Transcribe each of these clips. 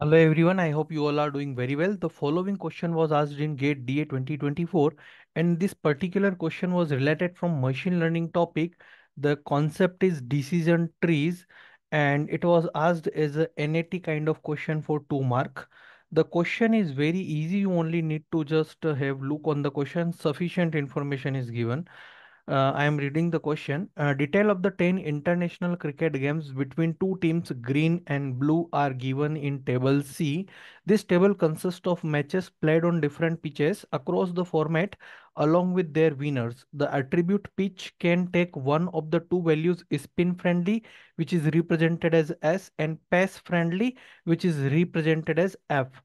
Hello everyone, I hope you all are doing very well. The following question was asked in GATE DA 2024 and this particular question was related from machine learning topic. The concept is decision trees and it was asked as a NAT kind of question for 2 mark. The question is very easy, you only need to just uh, have look on the question, sufficient information is given. Uh, I am reading the question. Uh, detail of the 10 international cricket games between two teams, green and blue, are given in table C. This table consists of matches played on different pitches across the format along with their winners. The attribute pitch can take one of the two values spin friendly, which is represented as S, and pace friendly, which is represented as F.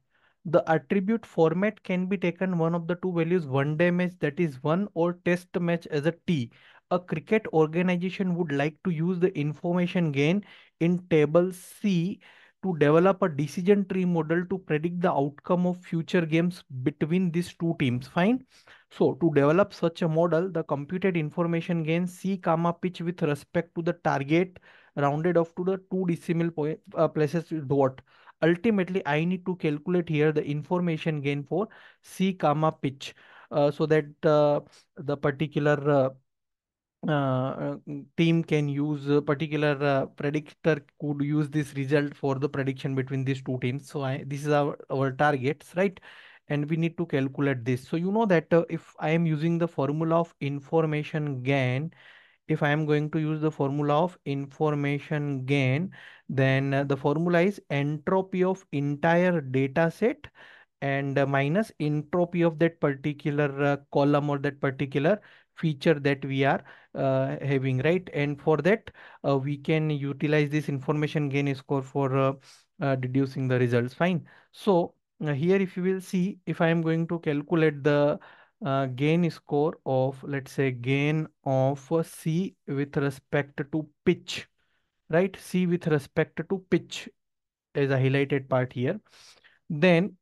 The attribute format can be taken one of the two values one day match that is one or test match as a T. A cricket organization would like to use the information gain in table C to develop a decision tree model to predict the outcome of future games between these two teams. Fine. So to develop such a model, the computed information gain C comma pitch with respect to the target rounded off to the two decimal point, uh, places dot ultimately I need to calculate here the information gain for C comma pitch uh, so that uh, the particular uh, uh, team can use a particular uh, predictor could use this result for the prediction between these two teams. So I, this is our, our targets, right? And we need to calculate this. So you know that uh, if I am using the formula of information gain, if I am going to use the formula of information gain, then uh, the formula is entropy of entire data set and uh, minus entropy of that particular uh, column or that particular feature that we are uh, having, right? And for that, uh, we can utilize this information gain score for uh, deducing the results. Fine. So here, if you will see, if I am going to calculate the uh, gain score of, let's say, gain of C with respect to pitch, right? C with respect to pitch is a highlighted part here. Then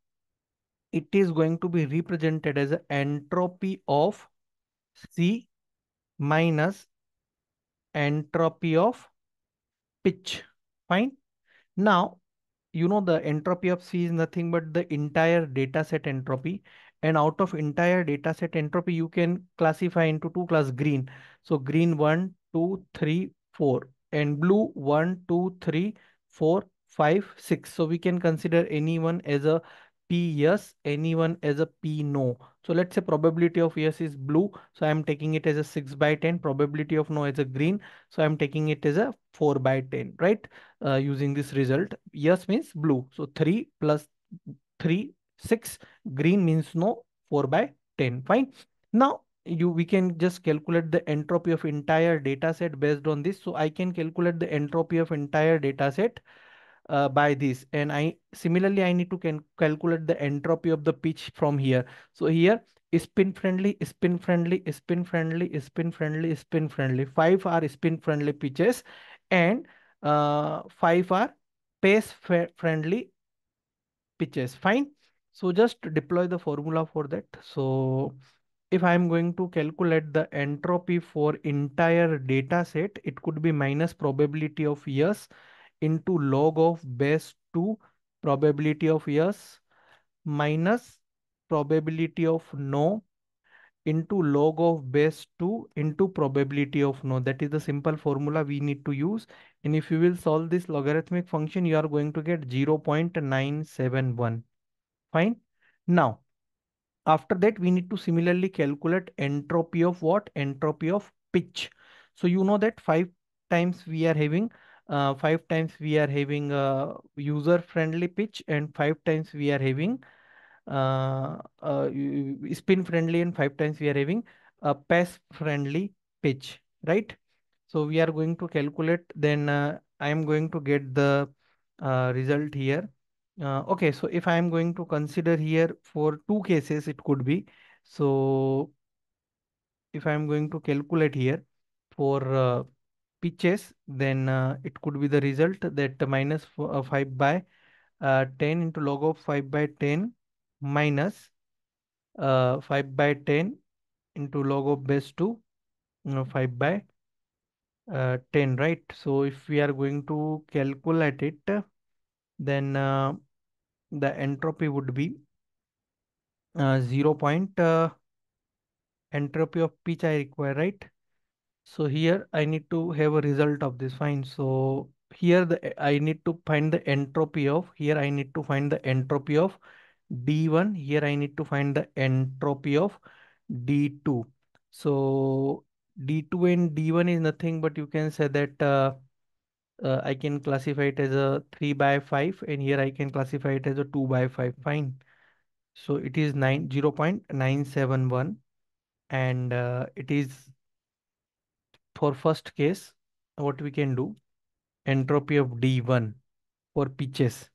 it is going to be represented as entropy of C minus entropy of pitch. Fine. Now, you know the entropy of C is nothing but the entire data set entropy. And out of entire data set entropy, you can classify into two class green. So green one, two, three, four, and blue one, two, three, four, five, six. So we can consider anyone as a P yes, anyone as a P no. So let's say probability of yes is blue. So I'm taking it as a 6 by 10. Probability of no as a green. So I'm taking it as a 4 by 10, right? Uh, using this result. Yes means blue. So 3 plus 3, 6. Green means no, 4 by 10. Fine. Now you we can just calculate the entropy of entire data set based on this. So I can calculate the entropy of entire data set uh, by this and I similarly I need to can calculate the entropy of the pitch from here. So here spin friendly, spin friendly, spin friendly, spin friendly, spin friendly. Five are spin friendly pitches and uh, five are pace friendly pitches. Fine. So just deploy the formula for that. So if I'm going to calculate the entropy for entire data set, it could be minus probability of yes into log of base 2 probability of yes minus probability of no into log of base 2 into probability of no. That is the simple formula we need to use. And if you will solve this logarithmic function, you are going to get 0.971. Fine. Now, after that, we need to similarly calculate entropy of what? Entropy of pitch. So you know that five times we are having uh, five times we are having a user friendly pitch and five times we are having uh, uh, spin friendly and five times we are having a pace friendly pitch, right? So we are going to calculate, then uh, I am going to get the uh, result here. Uh, okay, so if I am going to consider here for two cases, it could be. So if I am going to calculate here for uh, pitches, then uh, it could be the result that minus uh, 5 by uh, 10 into log of 5 by 10 minus uh, 5 by 10 into log of base 2 you know, 5 by uh, 10 right so if we are going to calculate it then the entropy would be uh, 0 point uh, entropy of pitch I require, right? So here I need to have a result of this fine. So here the I need to find the entropy of here I need to find the entropy of D1. Here I need to find the entropy of D2. So D2 and D1 is nothing but you can say that uh, uh, I can classify it as a 3 by 5 and here I can classify it as a 2 by 5 fine. So it is 9 0 0.971 and uh, it is for first case what we can do entropy of D1 for pitches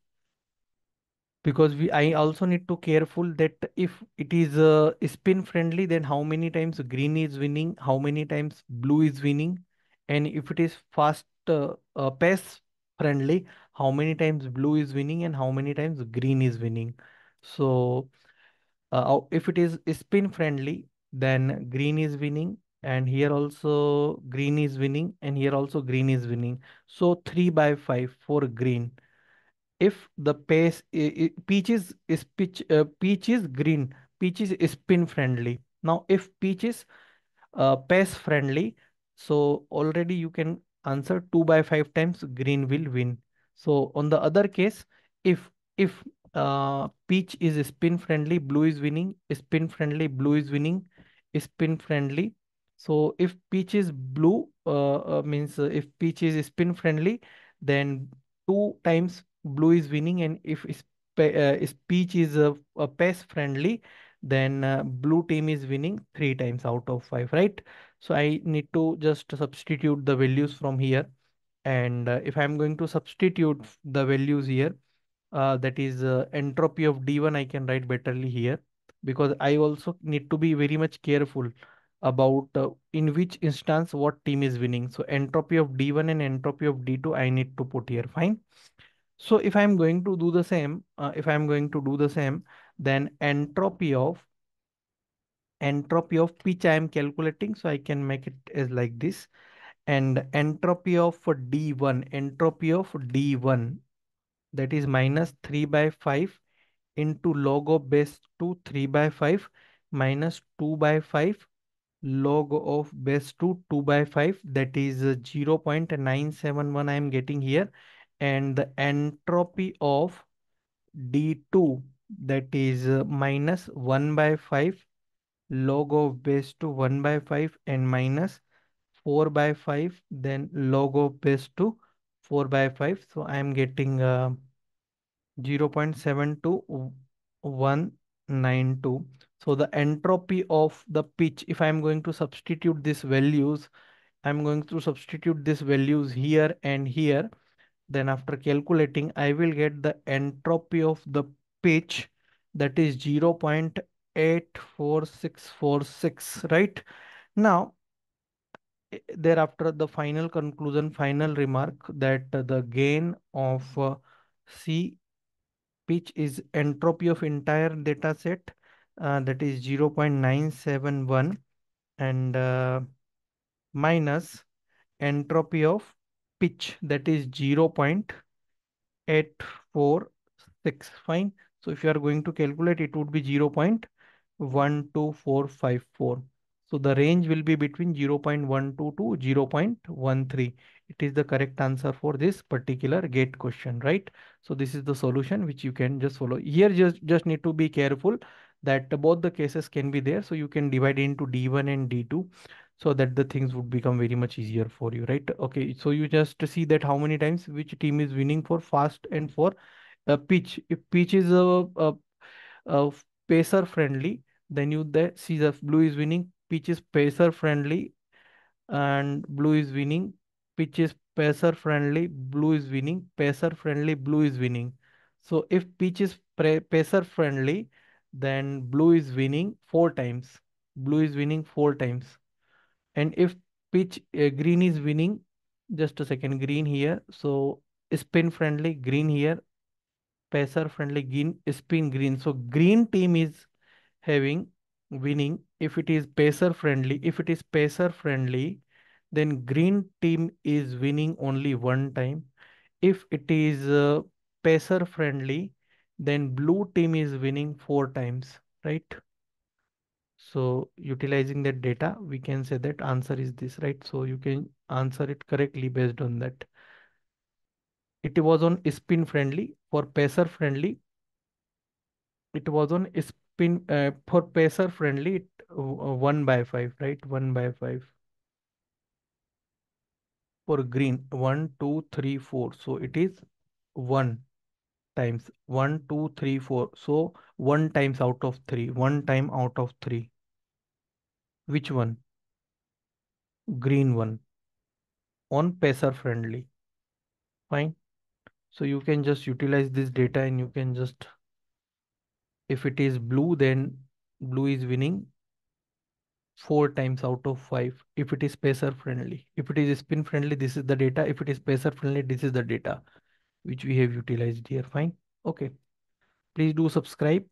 because we I also need to careful that if it is uh, spin friendly then how many times green is winning how many times blue is winning and if it is fast uh, uh, pace friendly how many times blue is winning and how many times green is winning. So uh, if it is spin friendly then green is winning and here also green is winning and here also green is winning. So 3 by 5 for green. If the pace peach is, is peach, uh, peach is green peach is spin friendly. Now if peach is uh, pace friendly so already you can answer 2 by 5 times green will win. So on the other case if if uh, peach is spin friendly blue is winning. Spin friendly blue is winning. Spin friendly. So if peach is blue uh, uh, means uh, if peach is spin friendly then two times blue is winning. And if uh, speech is uh, uh, pace friendly then blue team is winning three times out of five right so i need to just substitute the values from here. And uh, if i'm going to substitute the values here uh, that is uh, entropy of d1 i can write betterly here. Because i also need to be very much careful about uh, in which instance what team is winning. So entropy of d1 and entropy of d2 i need to put here. Fine. So if I'm going to do the same, uh, if I'm going to do the same, then entropy of entropy of pitch I am calculating. So I can make it as like this. And entropy of D1, entropy of D1, that is minus 3 by 5 into log of base 2 3 by 5 minus 2 by 5 log of base 2 2 by 5 that is uh, 0 0.971 I am getting here and the entropy of d2 that is minus 1 by 5 log of base to 1 by 5 and minus 4 by 5 then log of base to 4 by 5 so I am getting uh, 0.72192 so the entropy of the pitch if I am going to substitute these values I'm going to substitute these values here and here then after calculating, I will get the entropy of the pitch that is 0.84646, right? Now, thereafter the final conclusion, final remark that the gain of uh, C pitch is entropy of entire data set uh, that is 0.971 and uh, minus entropy of pitch that is 0. 846 fine so if you are going to calculate it would be 0 0.12454 so the range will be between 0 0.12 to 0 0.13 it is the correct answer for this particular gate question right? So this is the solution which you can just follow. Here just just need to be careful that both the cases can be there. So you can divide into d1 and d2 so that the things would become very much easier for you right? Okay so you just see that how many times which team is winning for fast and for uh, pitch. If pitch is a, a, a pacer friendly then you there see the blue is winning pitch is pacer friendly and blue is winning pitch is pacer friendly blue is winning pacer friendly blue is winning so if pitch is pacer friendly then blue is winning four times blue is winning four times and if pitch uh, green is winning, just a second, green here. So spin friendly, green here, pacer friendly, green, spin green. So green team is having winning if it is pacer friendly. If it is pacer friendly, then green team is winning only one time. If it is uh, pacer friendly, then blue team is winning four times, right? So utilizing that data, we can say that answer is this, right? So you can answer it correctly based on that. It was on spin friendly for pacer friendly. It was on spin uh, for pacer friendly. It, uh, one by five, right? One by five. For green, one, two, three, four. So it is one times one, two, three, four. So one times out of three. One time out of three. Which one? Green one. On pacer friendly. Fine. So you can just utilize this data and you can just, if it is blue, then blue is winning four times out of five. If it is spacer friendly, if it is spin friendly, this is the data. If it is spacer friendly, this is the data which we have utilized here. Fine. Okay. Please do subscribe.